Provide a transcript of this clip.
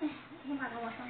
哎，你把它往上，